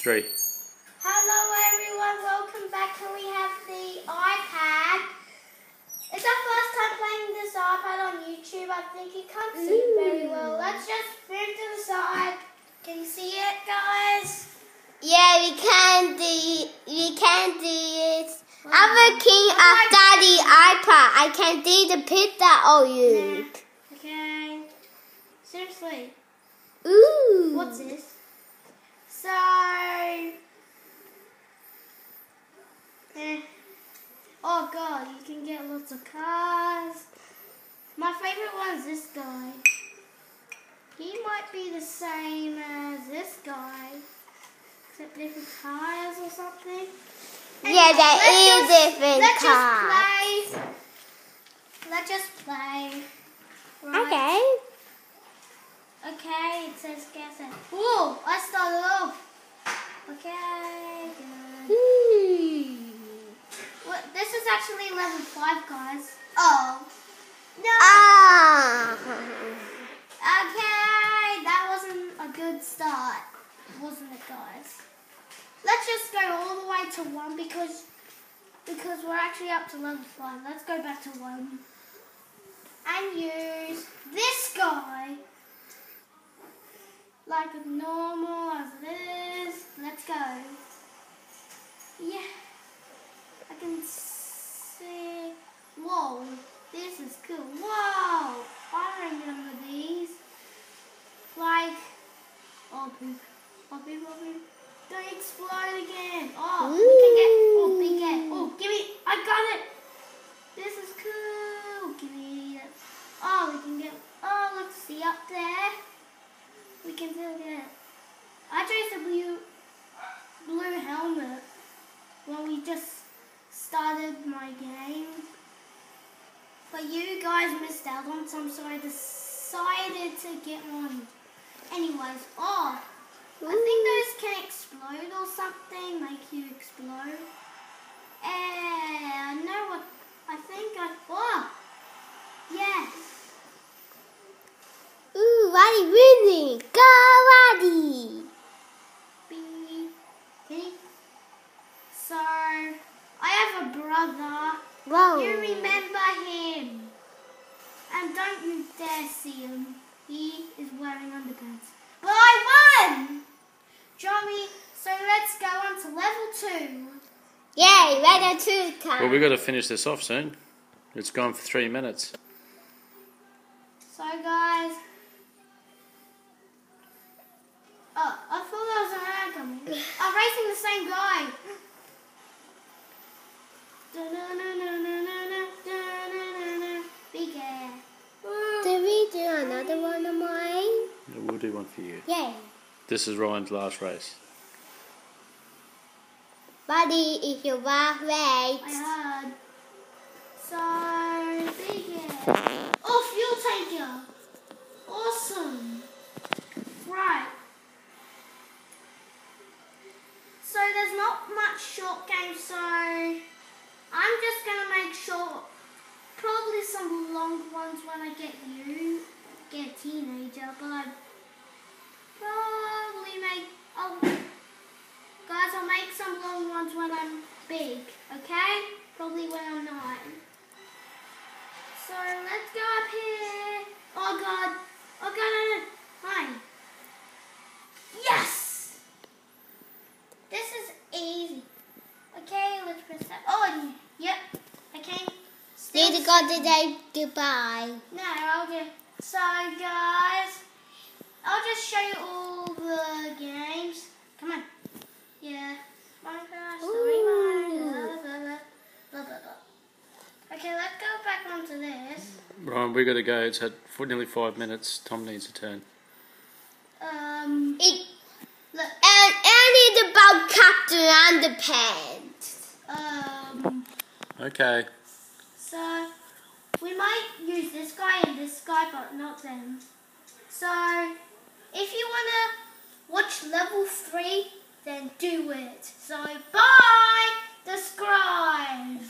Three. Hello everyone, welcome back. Here we have the iPad. It's our first time playing this iPad on YouTube. I think you can't see it very well. Let's just move to the side. Can you see it, guys? Yeah, we can do we can do it. I'm a king of daddy iPad. I can do the pizza on you. Okay. Seriously, Ooh. what's this? So, eh. oh god, you can get lots of cars. My favorite one's this guy. He might be the same as this guy, except different tires or something. Yeah, there is just- different Let's cars. just play. Let's just play. Right. Okay. Okay, it says it. Ooh, I started off. Okay, good. What, this is actually level 5, guys. Oh. No. Ah. Okay, that wasn't a good start, wasn't it, guys? Let's just go all the way to 1 because because we're actually up to level 5. Let's go back to 1. And use this guy like a normal as it is. Let's go. Yeah. I can see. Whoa, this is cool. Whoa, I remember these. Like, oh, oh, poop, oh, poop. Don't explode again. Oh, we can get, oh, big get. Oh, give me, I got it. This is cool. Give me that. Oh, we can get, oh, let's see up there. We can still get, I chose the blue, when we just started my game. But you guys missed out on some, so I decided to get one. Anyways, oh, I think those can explode or something, make you explode. Eh, I know what, I think I, oh, yes. Ooh, Waddy winning. Go, Waddy. Beep. Beep. So, I have a brother. Whoa. You remember him. And don't you dare see him. He is wearing underpants. But I won! Johnny, so let's go on to level two. Yay, level two come. Well, we've got to finish this off soon. It's gone for three minutes. So guys. Oh, I thought there was an ad coming. I'm racing the same guy. We'll do one for you. Yay. This is Ryan's last race. Buddy, if you want wait. I heard. So big air. Oh, fuel tanker. Awesome. Right. So there's not much short game, so I'm just gonna make short, probably some long ones when I get you, get a teenager, but probably make, oh, guys, I'll make some long ones when I'm big, okay? Probably when I'm nine. So let's go up here. Oh God, oh God, no, no. hi. Yes! This is easy. Okay, let's press that. Oh, yep. Okay. Still Need to go today. Goodbye. No, I'll just. So, guys, I'll just show you all the games. Come on. Yeah. Minecraft, story. Okay, let's go back onto this. Ryan, we've got to go. It's had for nearly five minutes. Tom needs a turn. Um, It, look, and, and it's about Captain Underpants. um, Okay. so we might use this guy and this guy, but not them. So, if you want to watch level 3, then do it. So, bye! Subscribe!